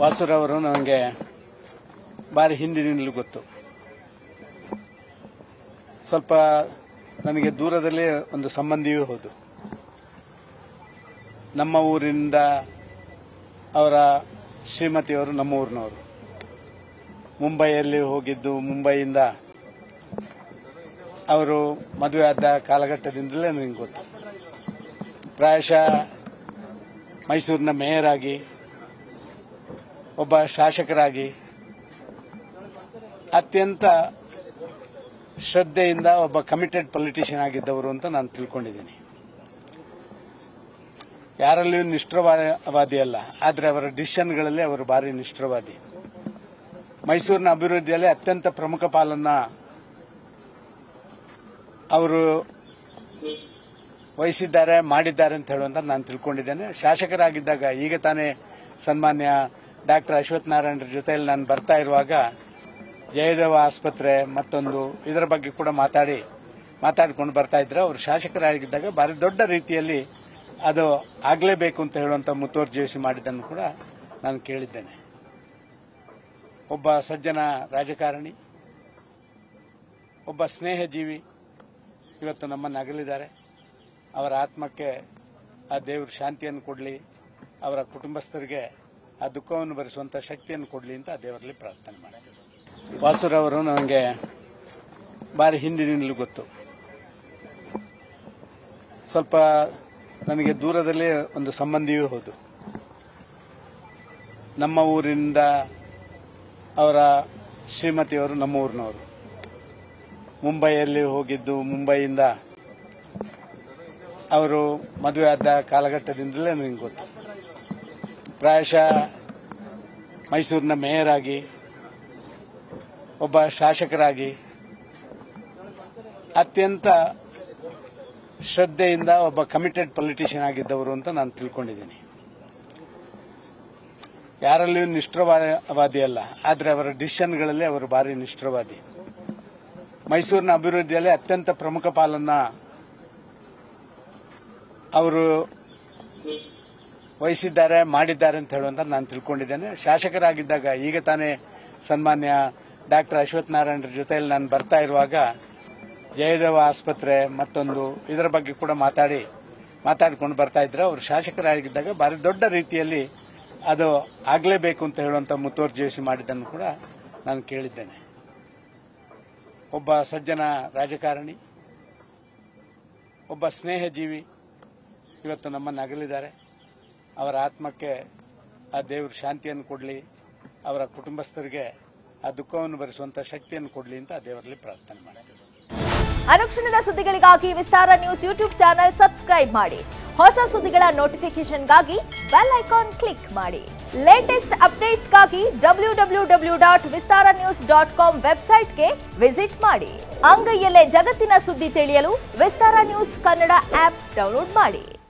ವಾಸುರವರು ನನಗೆ ಭಾರಿ ಹಿಂದಿನಿಂದಲೂ ಗೊತ್ತು. ಸ್ವಲ್ಪ ನನಗೆ ದೂರದಲ್ಲಿ ಒಂದು ಸಂಬಂಧಿಯೂ ಹೌದು. ನಮ್ಮ ಊರಿನಿಂದ ಅವರ ಶ್ರೀಮತಿಯವರು ನಮ್ಮ ಊರಿನವರು. ಮುಂಬೈಯಲ್ಲಿ ಹೋಗಿದ್ದು, ಮುಂಬೈಯಿಂದ ಅವರು ಮದುವೆ ಆದ ಕಾಲಘಟ್ಟದಿಂದಲೇ ನನಗೆ ಗೊತ್ತು. ಪ್ರಾಯಶಃ ಮೈಸೂರಿನ ಮೇಯರ್ ಆಗಿ ಒಬ್ಬ ಶಾಸಕರಾಗಿ ಅತ್ಯಂತ ಶ್ರದ್ಧೆಯಿಂದ ಒಬ್ಬ ಕಮಿಟೆಡ್ ಪೊಲಿಟಿಷಿಯನ್ ಆಗಿದ್ದವರು ಅಂತ ನಾನು ತಿಳ್ಕೊಂಡಿದ್ದೀನಿ. ಯಾರಲ್ಲಿಯೂ ನಿಷ್ಠವಾದಿ ಅಲ್ಲ, ಆದರೆ ಅವರ ಡಿಸಿಷನ್ಗಳಲ್ಲಿ ಅವರು ಭಾರಿ ನಿಷ್ಠವಾದಿ ಮೈಸೂರಿನ ಅಭಿವೃದ್ಧಿಯಲ್ಲಿ ಅತ್ಯಂತ ಪ್ರಮುಖ ಪಾಲನ್ನ ಅವರು ವಹಿಸಿದ್ದಾರೆ, ಮಾಡಿದ್ದಾರೆ ಅಂತ ಹೇಳುವಂತ ನಾನು ತಿಳ್ಕೊಂಡಿದ್ದೇನೆ. ಶಾಸಕರಾಗಿದ್ದಾಗ ಈಗ ತಾನೇ ಸನ್ಮಾನ್ಯ ಡಾಕ್ಟರ್ ಅಶ್ವಥ್ ನಾರಾಯಣರ ಜೊತೆಯಲ್ಲಿ ನಾನು ಬರ್ತಾ ಇರುವಾಗ ಜಯದೇವ ಆಸ್ಪತ್ರೆ ಮತ್ತೊಂದು ಇದರ ಬಗ್ಗೆ ಕೂಡ ಮಾತಾಡಿ ಮಾತಾಡಿಕೊಂಡು ಬರ್ತಾ ಇದ್ರು. ಅವರು ಶಾಸಕರಾಗಿದ್ದಾಗ ಭಾರಿ ದೊಡ್ಡ ರೀತಿಯಲ್ಲಿ ಅದು ಆಗಲೇಬೇಕು ಅಂತ ಹೇಳುವಂಥ ಮುತುವರ್ಜಿವಹಿಸಿ ಮಾಡಿದ್ದನ್ನು ಕೂಡ ನಾನು ಕೇಳಿದ್ದೇನೆ. ಒಬ್ಬ ಸಜ್ಜನ ರಾಜಕಾರಣಿ, ಒಬ್ಬ ಸ್ನೇಹಜೀವಿ ಇವತ್ತು ನಮ್ಮನ್ನು ಅಗಲಿದ್ದಾರೆ. ಅವರ ಆತ್ಮಕ್ಕೆ ಆ ದೇವರು ಶಾಂತಿಯನ್ನು ಕೊಡಲಿ, ಅವರ ಕುಟುಂಬಸ್ಥರಿಗೆ ಆ ದುಃಖವನ್ನು ಭರಿಸುವಂತ ಶಕ್ತಿಯನ್ನು ಕೊಡಲಿ ಅಂತ ದೇವರಲ್ಲಿ ಪ್ರಾರ್ಥನೆ ಮಾಡ್ತೇವೆ. ವಾಸುರವರು ನನಗೆ ಭಾರಿ ಹಿಂದಿನಿಂದಲೂ ಗೊತ್ತು. ಸ್ವಲ್ಪ ನನಗೆ ದೂರದಲ್ಲಿ ಒಂದು ಸಂಬಂಧಿಯೂ ಹೌದು. ನಮ್ಮ ಊರಿನಿಂದ ಅವರ ಶ್ರೀಮತಿಯವರು ನಮ್ಮ ಊರಿನವರು. ಮುಂಬೈಯಲ್ಲಿ ಹೋಗಿದ್ದು, ಮುಂಬೈಯಿಂದ ಅವರು ಮದುವೆ ಆದ ಕಾಲಘಟ್ಟದಿಂದಲೇ ನನಗೆ ಗೊತ್ತು. ಪ್ರಾಯಶಃ ಮೈಸೂರಿನ ಮೇಯರ್ ಆಗಿ ಒಬ್ಬ ಶಾಸಕರಾಗಿ, ಅತ್ಯಂತ ಶ್ರದ್ಧೆಯಿಂದ ಒಬ್ಬ ಕಮಿಟೆಡ್ ಪೊಲಿಟಿಷಿಯನ್ ಆಗಿದ್ದವರು ಅಂತ ನಾನು ತಿಳ್ಕೊಂಡಿದ್ದೀನಿ. ಯಾರಲ್ಲಿಯೂ ನಿಷ್ಠವಾದಿ ಅಲ್ಲ, ಆದರೆ ಅವರ ಡಿಸಿಷನ್ಗಳಲ್ಲಿ ಅವರು ಭಾರಿ ನಿಷ್ಠವಾದಿ ಮೈಸೂರಿನ ಅಭಿವೃದ್ಧಿಯಲ್ಲಿ ಅತ್ಯಂತ ಪ್ರಮುಖ ಪಾಲನ್ನ ಅವರು ವಹಿಸಿದ್ದಾರೆ, ಮಾಡಿದ್ದಾರೆ ಅಂತ ಹೇಳುವಂತ ನಾನು ತಿಳ್ಕೊಂಡಿದ್ದೇನೆ. ಶಾಸಕರಾಗಿದ್ದಾಗ ಈಗ ತಾನೇ ಸನ್ಮಾನ್ಯ ಡಾಕ್ಟರ್ ಅಶ್ವಥ್ ನಾರಾಯಣರ ಜೊತೆಯಲ್ಲಿ ನಾನು ಬರ್ತಾ ಇರುವಾಗ ಜಯದೇವ ಆಸ್ಪತ್ರೆ ಮತ್ತೊಂದು ಇದರ ಬಗ್ಗೆ ಕೂಡ ಮಾತಾಡಿ, ಮಾತಾಡ್ಕೊಂಡು ಬರ್ತಾ ಇದ್ರು. ಅವರು ಶಾಸಕರಾಗಿದ್ದಾಗ ಭಾರಿ ದೊಡ್ಡ ರೀತಿಯಲ್ಲಿ ಅದು ಆಗಲೇಬೇಕು ಅಂತ ಹೇಳುವಂತ ಮುತುವರ್ಜಿವಹಿಸಿ ಮಾಡಿದ್ದನ್ನು ಕೂಡ ನಾನು ಕೇಳಿದ್ದೇನೆ. ಒಬ್ಬ ಸಜ್ಜನ ರಾಜಕಾರಣಿ, ಒಬ್ಬ ಸ್ನೇಹಜೀವಿ, ಇವತ್ತು ನಮ್ಮನ್ನು ಅಗಲಿದ್ದಾರೆ. ಅವರ ಆತ್ಮಕ್ಕೆ ಆ ದೇವರು ಶಾಂತಿಯನ್ನು ಕೊಡಲಿ, ಅವರ ಕುಟುಂಬಸ್ಥರಿಗೆ ಆ ದುಃಖವನ್ನು ಭರಿಸುವಂತ ಶಕ್ತಿಯನ್ನು ಕೊಡಲಿ ಅಂತ ಆ ದೇವರಲ್ಲಿ ಪ್ರಾರ್ಥನೆ ಮಾಡ್ತೀವಿ. ಅನುಕ್ಷಣದ ಸುದ್ದಿಗಳಿಗಾಗಿ Vistara news YouTube channel subscribe ಮಾಡಿ. ಹೊಸ ಸುದ್ದಿಗಳ ನೋಟಿಫಿಕೇಶನ್ಗಾಗಿ ಬೆಲ್ ಐಕಾನ್ ಕ್ಲಿಕ್ ಮಾಡಿ. Latest ಅಪ್ಡೇಟ್ಸ್ಗಾಗಿ W W W dot Vistara news dot com ವೆಬ್ಸೈಟ್ಗೆ ವಿಸಿಟ್ ಮಾಡಿ. ಅಂಗೈಯಲ್ಲೇ ಜಗತ್ತಿನ ಸುದ್ದಿ ತಿಳಿಯಲು Vistara news Kannada app download ಮಾಡಿ.